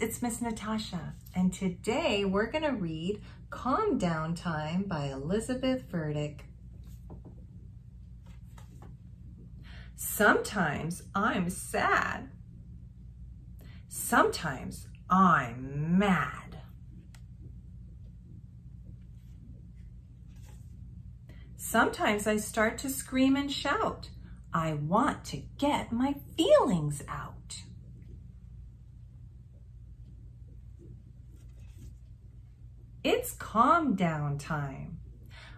it's Miss Natasha, and today we're going to read Calm Down Time by Elizabeth Verdick. Sometimes I'm sad. Sometimes I'm mad. Sometimes I start to scream and shout. I want to get my feelings out. It's calm down time.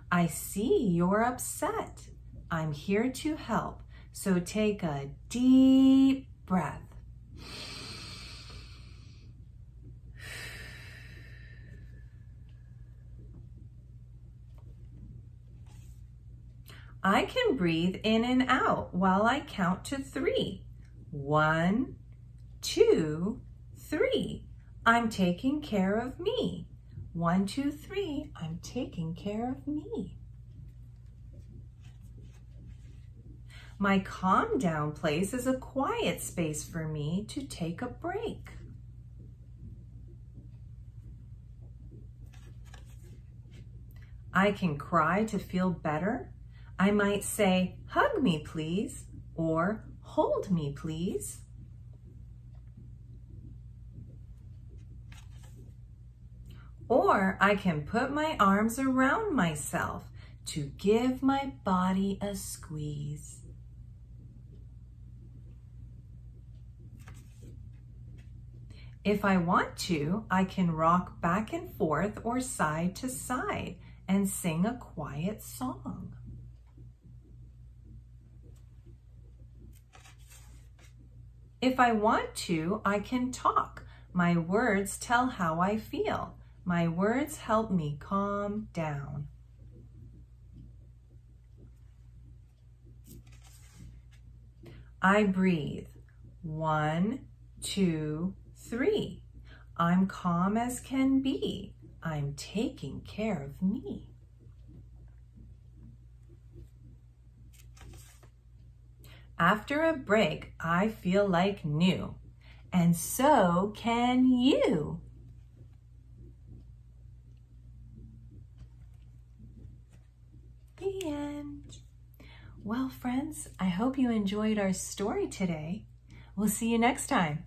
I see you're upset. I'm here to help, so take a deep breath. I can breathe in and out while I count to three. One, two, three. I'm taking care of me. One, two, three, I'm taking care of me. My calm down place is a quiet space for me to take a break. I can cry to feel better. I might say, hug me please, or hold me please. Or I can put my arms around myself to give my body a squeeze. If I want to, I can rock back and forth or side to side and sing a quiet song. If I want to, I can talk. My words tell how I feel. My words help me calm down. I breathe. One, two, three. I'm calm as can be. I'm taking care of me. After a break, I feel like new, and so can you. End. Well, friends, I hope you enjoyed our story today. We'll see you next time.